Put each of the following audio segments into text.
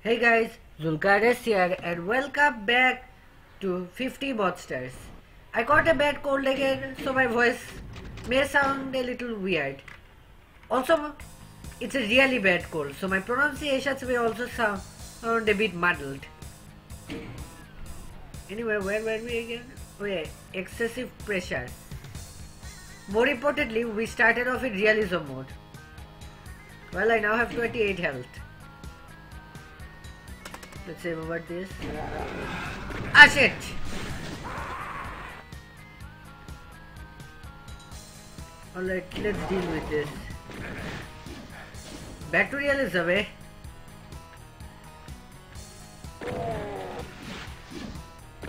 Hey guys, Zulk RS here and welcome back to 50 Monsters. I got a bad cold again, so my voice may sound a little weird. Also, it's a really bad cold, so my pronunciations may also sound, a bit muddled. Anyway, where were we again? Oh yeah, excessive pressure. More importantly, we started off in realism mode. Well, I now have 28 health. Let's save over this. Ah shit! Alright, let's deal with this. Back to realism, eh?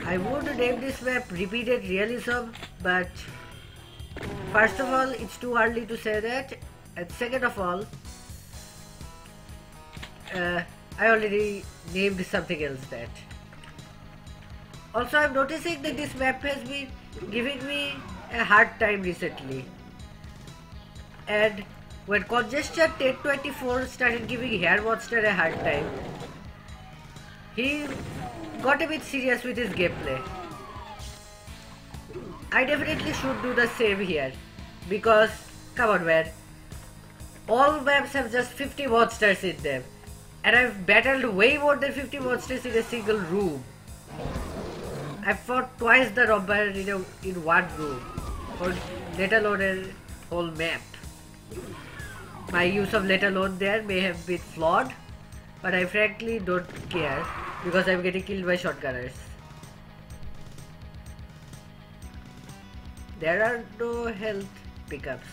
I would name this map Repeated Realism, but first of all, it's too early to say that, and second of all, uh, I already named something else that. Also, I'm noticing that this map has been giving me a hard time recently. And when Congestion 1024 started giving Hell Monster a hard time, he got a bit serious with his gameplay. I definitely should do the same here because, come on man, all maps have just 50 monsters in them and I've battled way more than 50 monsters in a single room. I fought twice the robber in, a, in one room, or let alone a whole map. My use of let alone there may have been flawed, but I frankly don't care because I'm getting killed by shotgunners. There are no health pickups.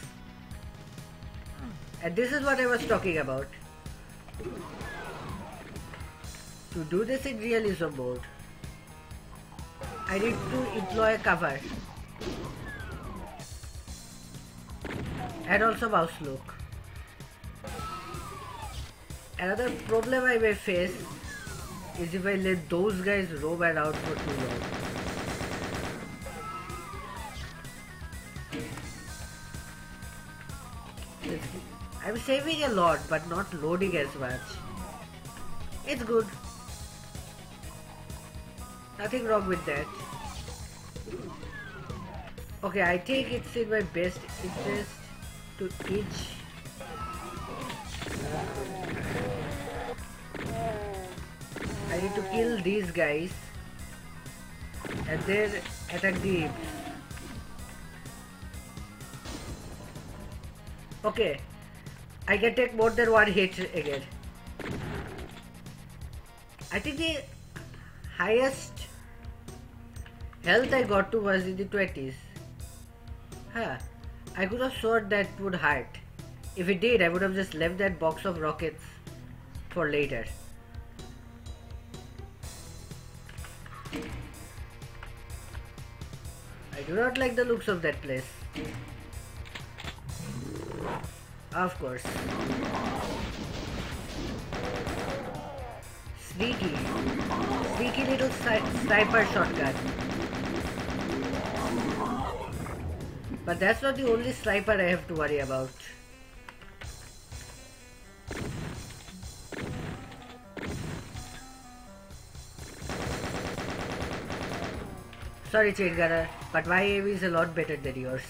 And this is what I was talking about. To do this in realism mode, I need to employ a cover and also mouse look. Another problem I may face is if I let those guys roam around for too long. I'm saving a lot but not loading as much. It's good. Nothing wrong with that. Okay, I think it's in my best interest to each I need to kill these guys and then attack the imps. Okay, I can take more than one hit again. I think the highest health I got to was in the 20s. Huh. I could have thought that would hurt. If it did, I would have just left that box of rockets for later. I do not like the looks of that place. Of course. Sneaky. Sneaky little sniper shotgun. But that's not the only sniper I have to worry about. Sorry Chain Gunner, but my aim is a lot better than yours.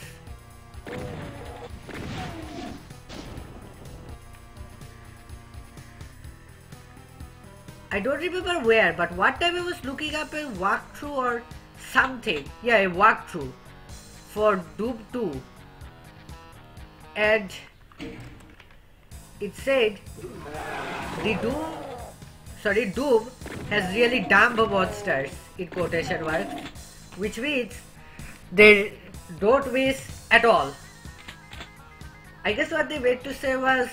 I don't remember where, but what time I was looking up a walkthrough or something. Yeah, a walkthrough for Doom 2. And it said the Doom, sorry, Doom has really dumb monsters in quotation marks, which means they don't miss at all. I guess what they meant to say was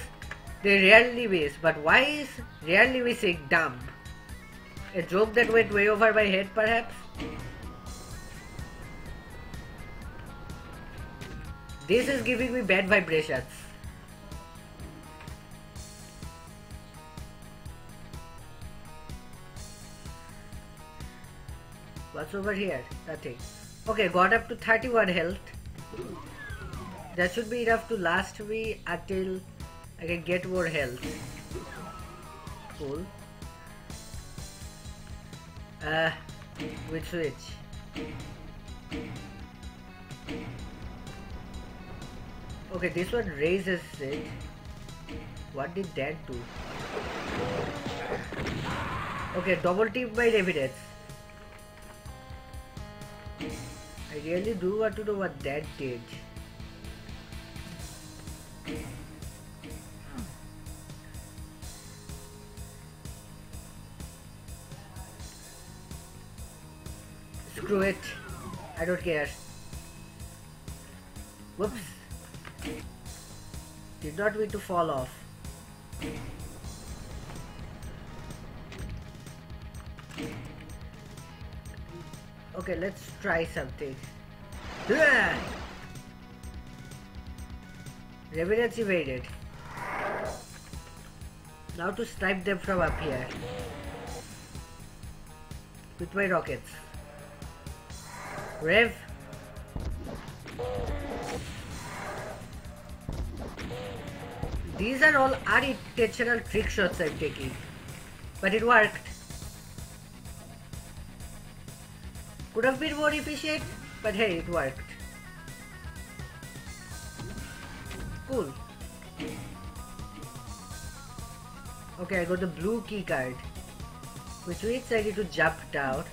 they rarely miss, but why is rarely missing dumb? A joke that went way over my head, perhaps? This is giving me bad vibrations. What's over here? Nothing. Okay, got up to 31 health. That should be enough to last me until I can get more health. Cool. Uh, which switch? Okay, this one raises it. What did that do? Okay, double tip by evidence. I really do want to know what that did. Screw it. I don't care. Whoops. Did not mean to fall off. Okay, let's try something. Revenants evaded. Now to snipe them from up here. With my rockets. Rev. These are all unintentional trick shots I'm taking. But it worked. Could have been more efficient, but hey, it worked. Cool. Okay, I got the blue key card. Which means I need to jump down.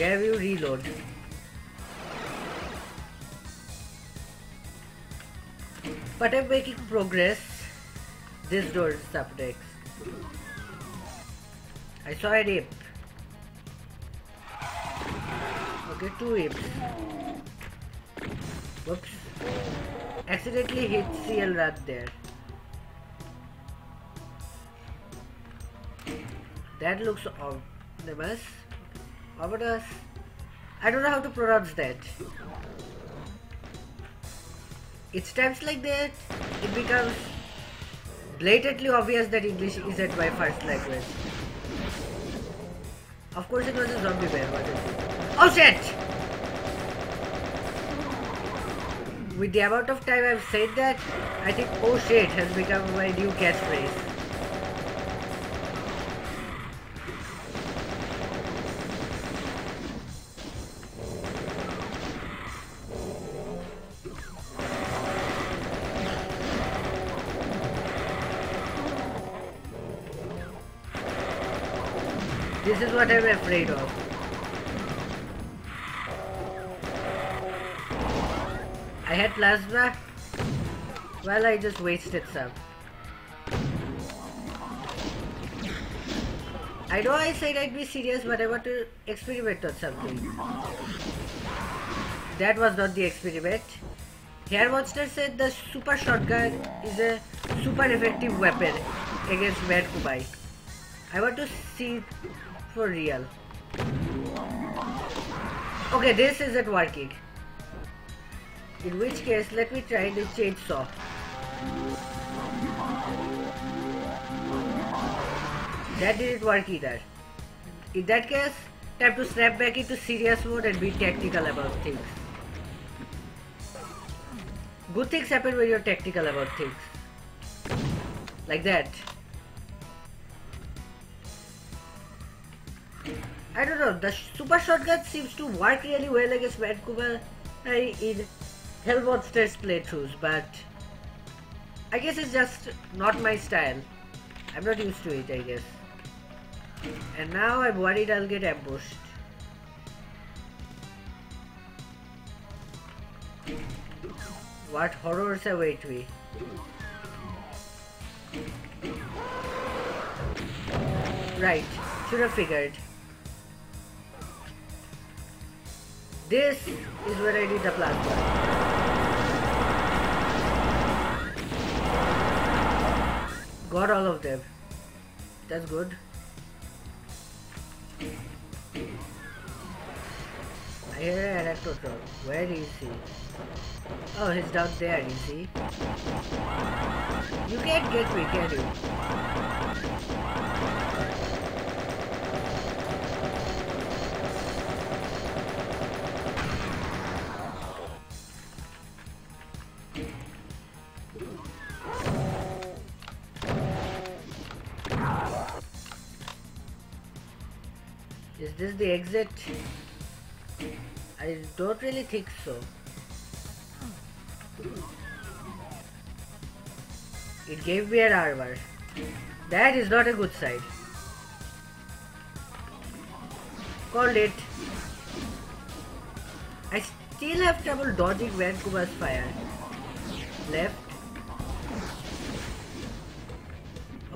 Dare you reload? But I'm making progress. This door is up. I saw an imp. Okay, two imps. Whoops. Accidentally hit CL right there. That looks ominous. Ominous. I don't know how to pronounce that. It's times like that it becomes blatantly obvious that English isn't my first language. Of course it was a zombie bear. Oh shit! With the amount of time I've said that, I think oh shit has become my new catchphrase. This is what I'm afraid of. I had plasma. Well, I just wasted some. I know I said I'd be serious, but I want to experiment on something. That was not the experiment. Hell Monster said the super shotgun is a super effective weapon against Mad Kubai. I want to see for real. Okay, this isn't working. In which case, let me try the chainsaw. That didn't work either. In that case, time to snap back into serious mode and be tactical about things. Good things happen when you're tactical about things. Like that. I don't know, the super shotgun seems to work really well against Mancubus in Hell Monsters playthroughs, but I guess it's just not my style. I'm not used to it, I guess. And now I'm worried I'll get ambushed. What horrors await me? Right, should have figured. This is where I did the plasma. Got all of them. That's good. I hear an Arachnotron. Where is he? Oh, he's down there, you see? You can't get me, can you? This is the exit? I don't really think so. It gave me an armor. That is not a good sign. Called it. I still have trouble dodging Mancubus's fire. Left.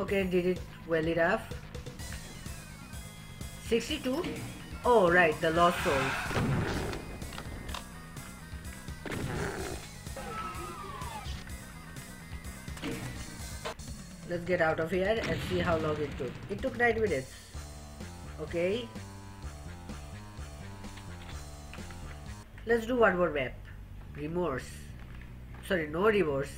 Okay, did it well enough. 62? Oh, right, the lost souls. Let's get out of here and see how long it took. It took 9 minutes. Okay. Let's do one more map. Remorse. Sorry, no remorse.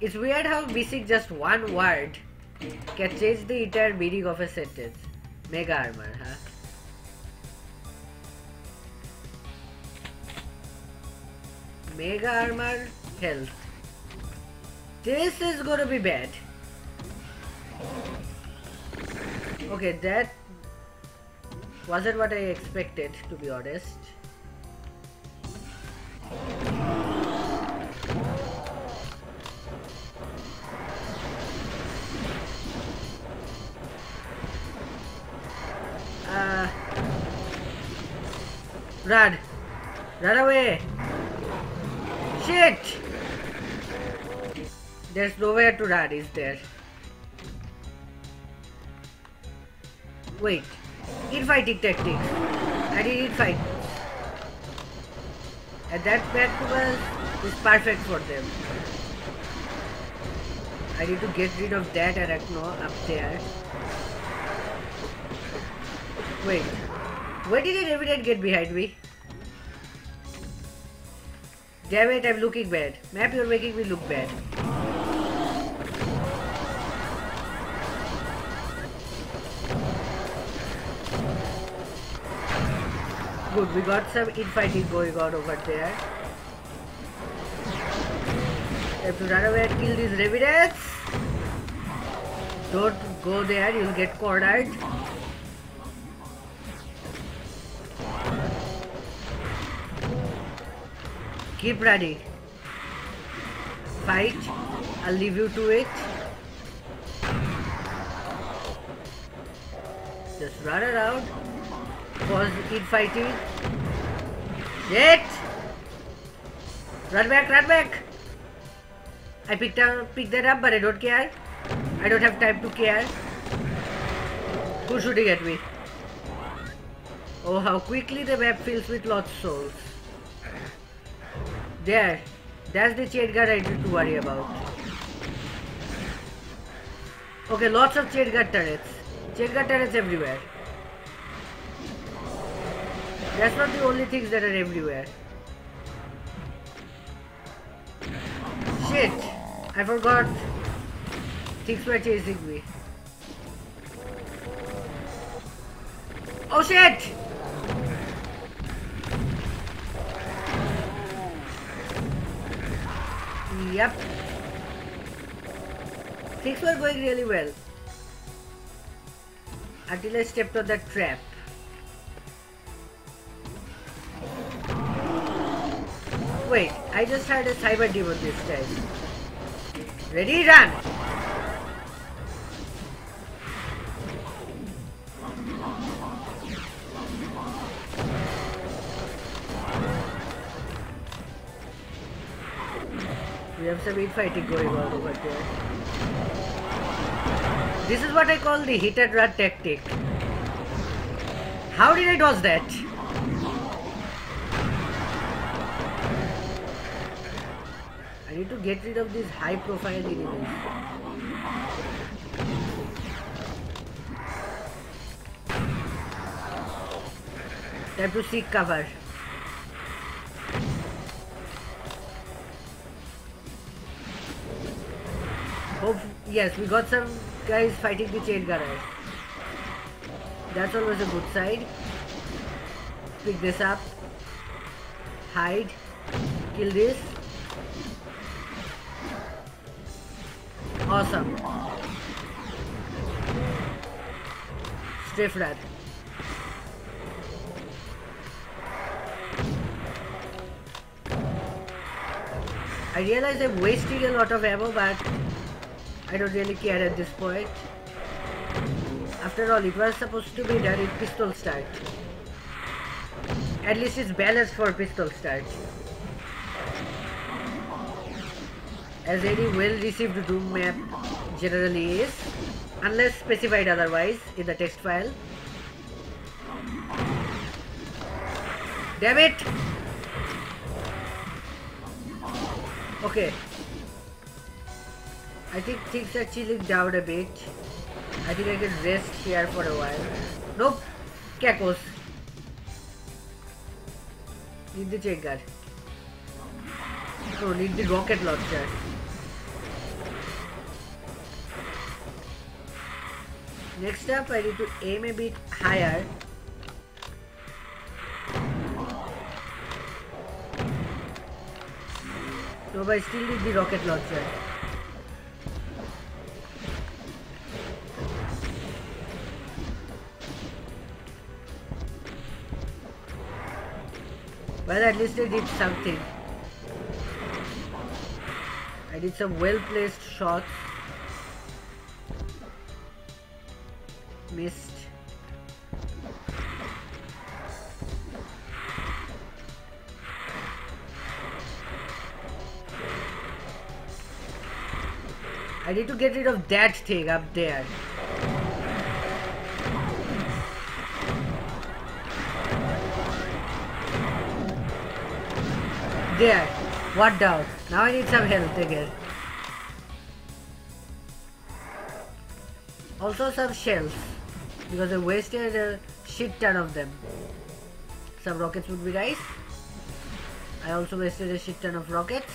It's weird how missing just one word can change the entire meaning of a sentence. Mega armor, huh? Mega armor, health. This is gonna be bad. Okay, that wasn't what I expected, to be honest. Run! Run away! Shit! There's nowhere to run, is there? Wait. Infighting tactics. I need infight. And that Mancubus is perfect for them. I need to get rid of that Arachno up there. Wait. Where did an Revenant get behind me? Damn it, I'm looking bad. Map, you're making me look bad. Good, we got some infighting going on over there. Have to run away and kill these revenants. Don't go there, you'll get cornered. Keep ready. Fight. I'll leave you to it. Just run around. Pause infighting. Shit! Run back, run back! I picked up picked that up but I don't care. I don't have time to care. Who's shooting at me? Oh how quickly the map fills with lost souls. There. That's the chain guard I need to worry about. Okay, lots of chain guard turrets. Chain guard turrets everywhere. That's not the only things that are everywhere. Shit! I forgot. Things were chasing me. Oh shit! Yep. Things were going really well. Until I stepped on that trap. Wait, I just had a cyber demon this time. Ready, run! Some infighting going on over there. This is what I call the hit and run tactic. How did I dodge that? I need to get rid of these high profile enemies. Time to seek cover. Hope yes, we got some guys fighting the chain gunners. That's always a good side. Pick this up. Hide. Kill this. Awesome. strafe run. I realize I'm wasting a lot of ammo, but I don't really care at this point. After all, it was supposed to be done in pistol start. At least it's balanced for pistol start. As any well-received Doom map generally is, unless specified otherwise in the text file. Damn it! Okay. I think things are chilling down a bit. I think I can rest here for a while. Nope. Kakos. Need the chaingun. No, oh, need the rocket launcher. Next up, I need to aim a bit higher. No, but I still need the rocket launcher. Well, at least I did something. I did some well-placed shots. Missed. I need to get rid of that thing up there. There. What down? Now I need some health again. Also some shells. Because I wasted a shit ton of them. Some rockets would be nice. I also wasted a shit ton of rockets.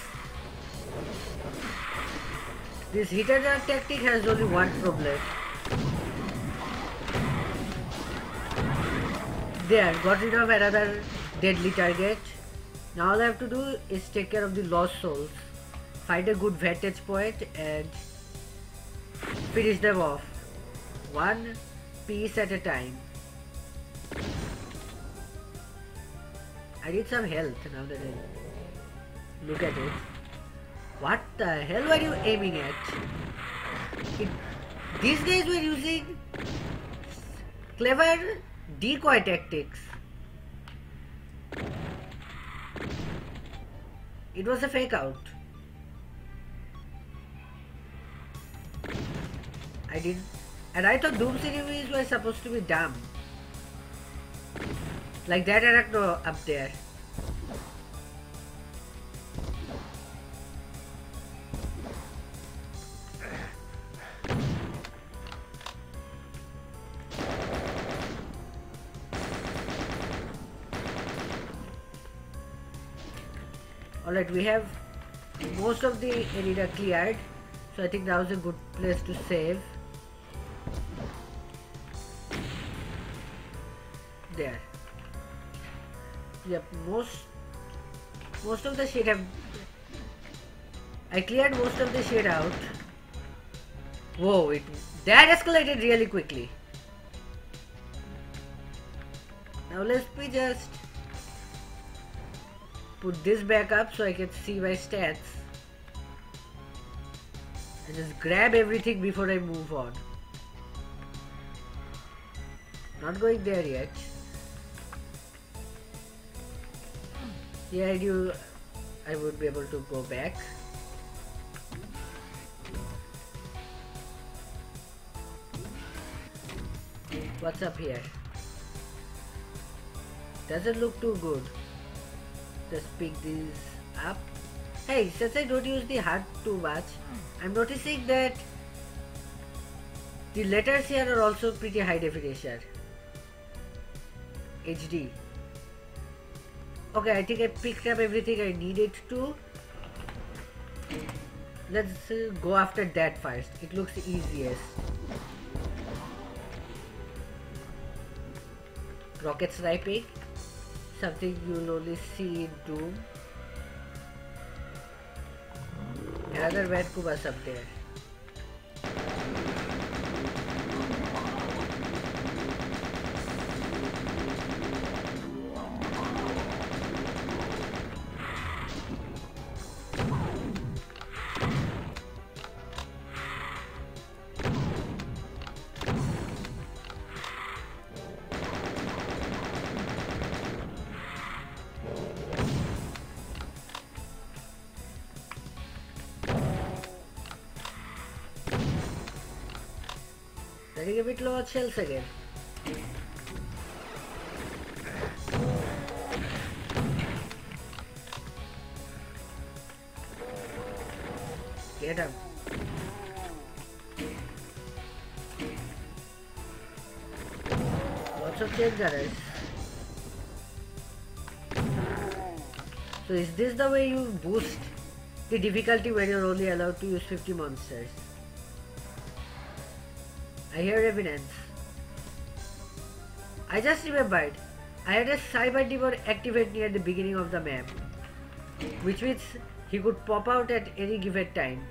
This hit and run tactic has only one problem. There, got rid of another deadly target. Now all I have to do is take care of the lost souls. Find a good vantage point and finish them off. One piece at a time. I need some health now that I look at it. What the hell were you aiming at? It, these days we're using clever decoy tactics. It was a fake out. I did and I thought Doom enemies were supposed to be dumb. Like that arachno up there. Alright, we have most of the area cleared. So I think that was a good place to save. There. Yep, most most of the shit have I cleared most of the shit out. Whoa, it that escalated really quickly. Now let's be just put this back up so I can see my stats. And just grab everything before I move on. Not going there yet. Yeah, I knew I would be able to go back. What's up here? Doesn't look too good just pick these up. Hey since I don't use the HUD too much I'm noticing that the letters here are also pretty high definition. HD okay I think I picked up everything I needed to. Let's uh, go after that first. It looks easiest. Rocket sniping something you'll only see in Doom. Another Mancubus's up there. Shells again. Get him. Lots of dangerous. So is this the way you boost the difficulty when you're only allowed to use 50 monsters? I hear evidence. I just remembered. I had a cyber demon activate near the beginning of the map. Which means he could pop out at any given time.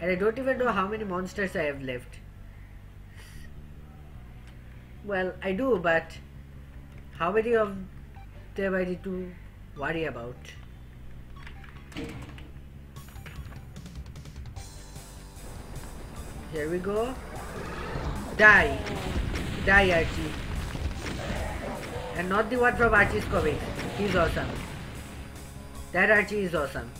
And I don't even know how many monsters I have left. Well, I do, but how many of them I need to worry about? Here we go. Die. Die, Archie. And not the one from Archie's comics. He's awesome. That Archie is awesome.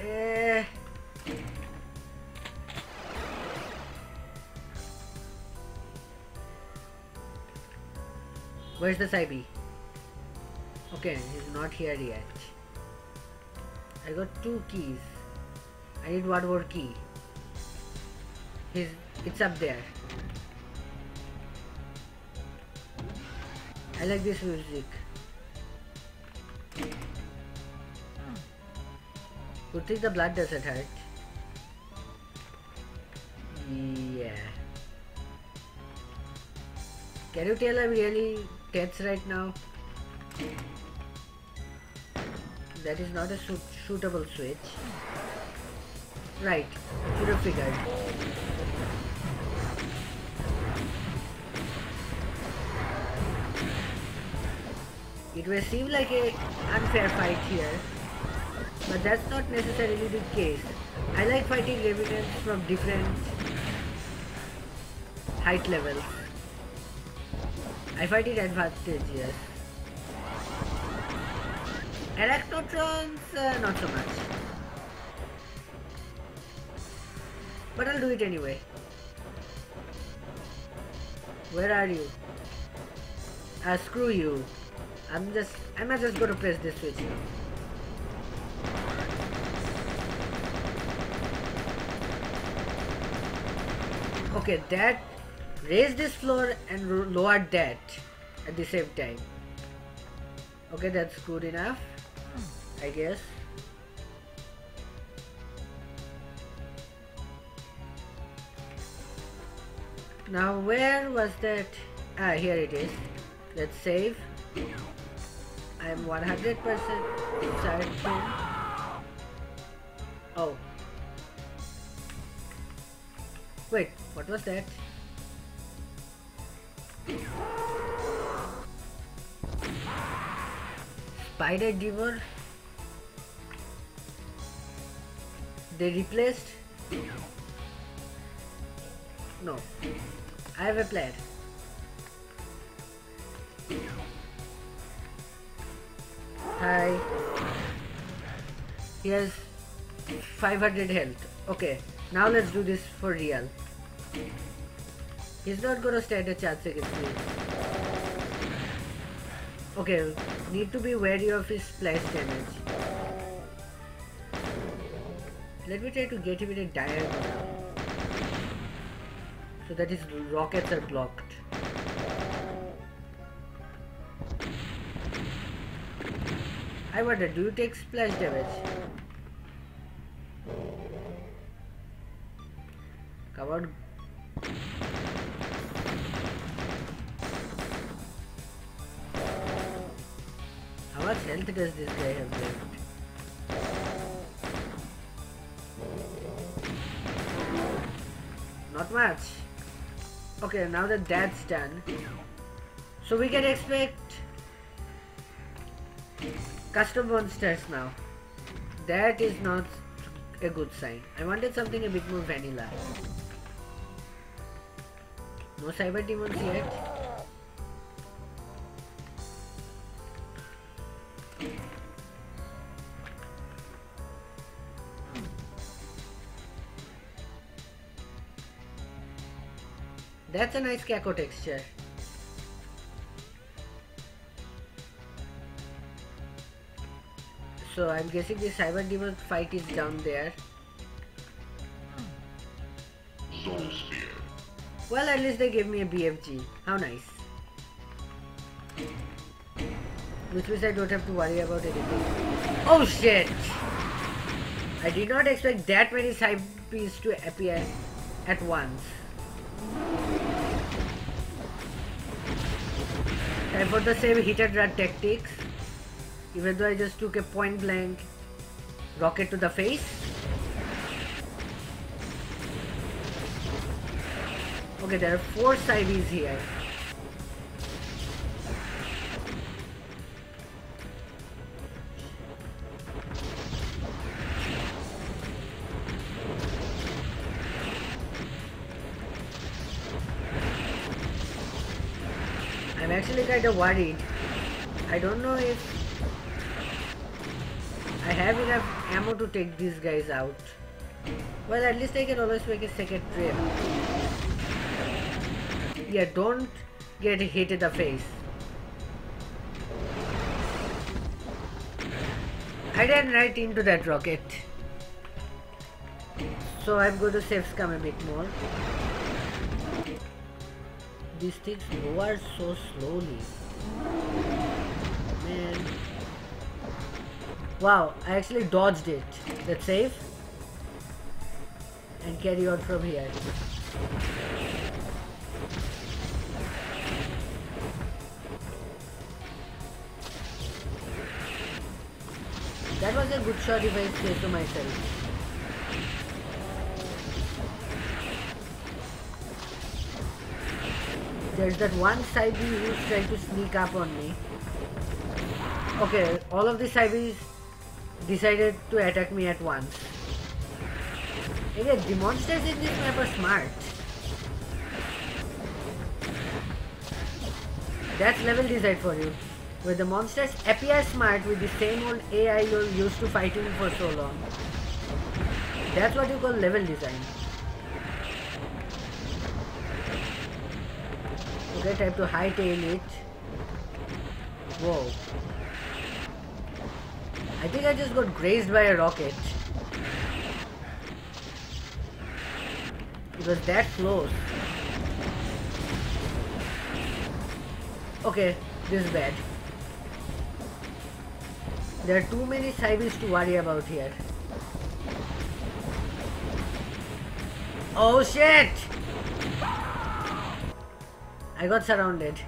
Eh. Where's the Saibi? Okay, he's not here yet. I got two keys. I need one more key. He's, it's up there. I like this music. Good thing the blood doesn't hurt. Yeah. Can you tell I'm really tense right now? That is not a shootable switch. Right, should have figured. It may seem like a unfair fight here, but that's not necessarily the case. I like fighting revenants from different height levels. I find it advantageous. Arachnotrons, uh, not so much. But I'll do it anyway. Where are you? Ah, screw you. I'm just, I'm not just gonna press this switch. Okay, that raised this floor and lowered that at the same time. Okay, that's good enough. I guess. Now where was that? Ah, here it is. Let's save. I'm 100% certain. Oh. Wait, what was that? Spider Demon? They replaced? No. I have a plan. Hi. He has 500 health. Okay, now let's do this for real. He's not gonna stand a chance against me. Okay, need to be wary of his splash damage. Let me try to get him in a diagonal. So that his rockets are blocked. I wonder, do you take splash damage? Come on. How much health does this guy Now that that's done, so we can expect custom monsters now. That is not a good sign. I wanted something a bit more vanilla. No cyber demons yet. That's a nice Kako texture. So I'm guessing the Cyber Demon fight is down there. Well, at least they gave me a BFG. How nice. Which means I don't have to worry about anything. Oh shit! I did not expect that many Cybees to appear at once. Time for the same hit and run tactics. Even though I just took a point blank rocket to the face. Okay, there are four Cybees here. Worried. I don't know if I have enough ammo to take these guys out. Well, at least I can always make a second trip. Yeah, don't get hit in the face. I ran right into that rocket. So I'm going to save scum a bit more. These things lower so slowly. Wow, I actually dodged it. Let's save. And carry on from here. That was a good shot if I say to myself. There's that one Cybe who's trying to sneak up on me. Okay, all of the Cybes decided to attack me at once. Again, the monsters in this map are smart. That's level design for you. Where the monsters appear smart with the same old AI you're used to fighting for so long. That's what you call level design. Okay, time to hightail it. Whoa. I think I just got grazed by a rocket. It was that close. Okay, this is bad. There are too many Cybes to worry about here. Oh shit! I got surrounded.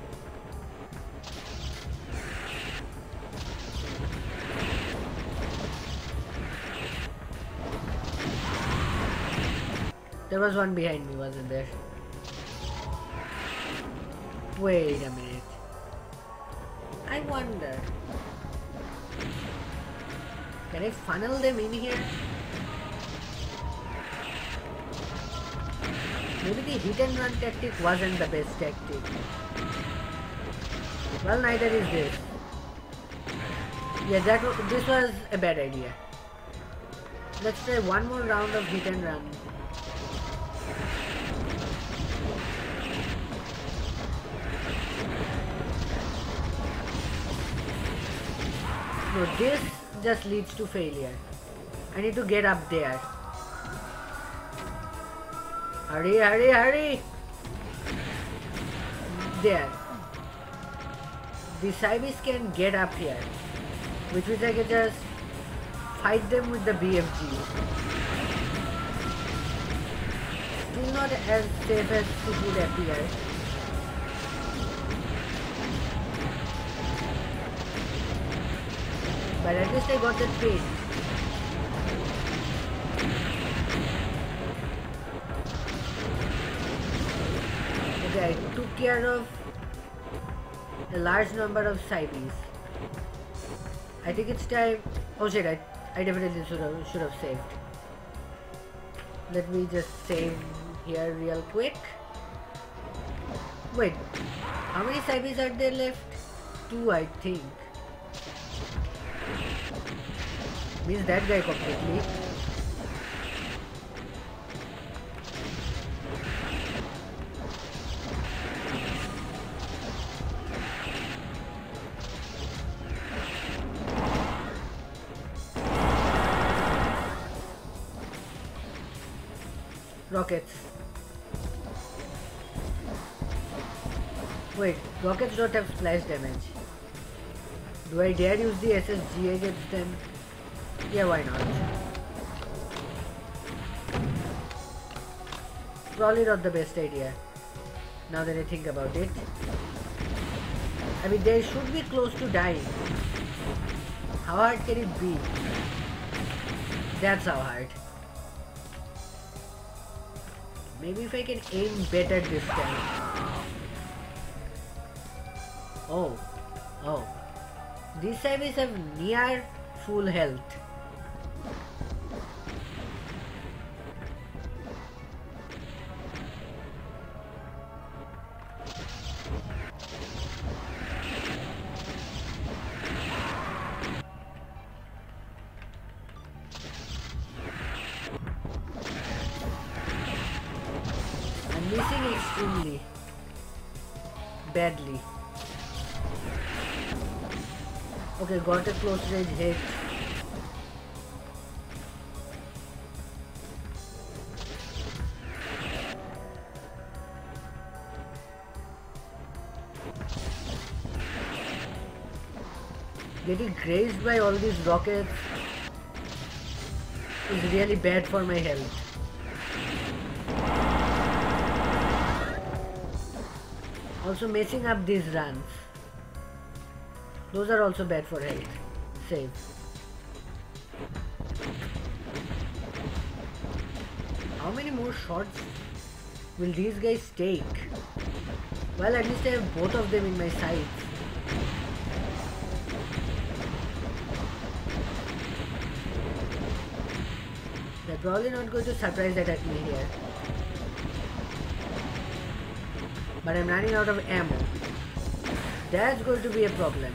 There was one behind me, wasn't there? Wait a minute. I wonder. Can I funnel them in here? Maybe the hit and run tactic wasn't the best tactic. Well, neither is this. Yeah, that this was a bad idea. Let's try one more round of hit and run. No, this just leads to failure. I need to get up there. Hurry, hurry, hurry! There. The Cybes can get up here. Which means I can just fight them with the BFG. Still not as safe as it would. But at least I got the train. Okay, I took care of a large number of Cybes. I think it's time. Oh shit! I, I definitely should have should have saved. Let me just save here real quick. Wait, how many Cybes are there left? Two, I think. Miss that guy completely. rockets. Wait, rockets don't have splash damage. Do I dare use the SSG against them? Yeah, why not? Probably not the best idea. Now that I think about it. I mean, they should be close to dying. How hard can it be? That's how hard. Maybe if I can aim better this time. Oh, oh. These Cyberys have near full health. Badly. Okay, got a close range hit. Getting grazed by all these rockets is really bad for my health. Also messing up these runs. Those are also bad for health. Save. How many more shots will these guys take? Well, at least I have both of them in my sights. They're probably not going to surprise attack me here. But I'm running out of ammo. That's going to be a problem.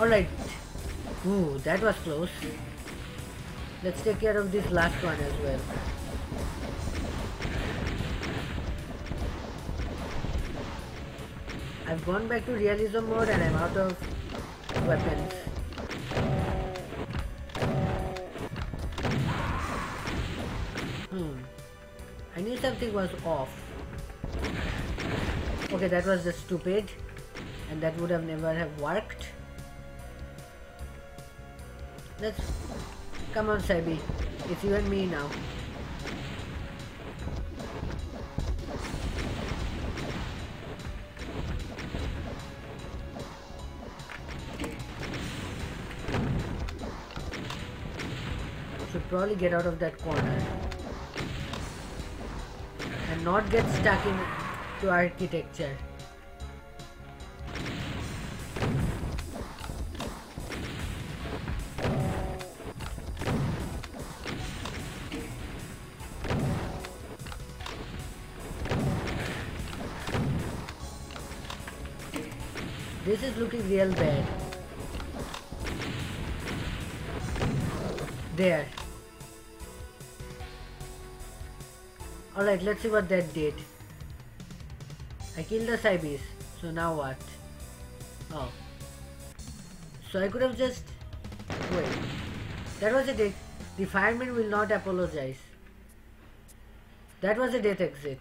Alright. Ooh, that was close. Let's take care of this last one as well. I've gone back to realism mode and I'm out of weapons. Hmm. I knew something was off. Okay, that was just stupid. And that would have never have worked. Let's... Come on, Sabi. It's you and me now. Probably get out of that corner. And not get stuck in to architecture. This is looking real bad. There. Alright, let's see what that did. I killed the Cybes. So now what? Oh. So I could have just... Wait. That was a death. The fireman will not apologize. That was a death exit.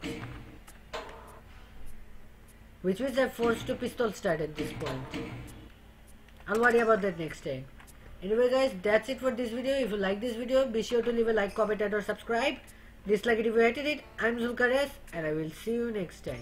Which means I'm forced to pistol start at this point. I'll worry about that next time. Anyway guys, that's it for this video. If you like this video, be sure to leave a like, comment and or subscribe. Dislike it if you hated it. I'm Zulk RS and I will see you next time.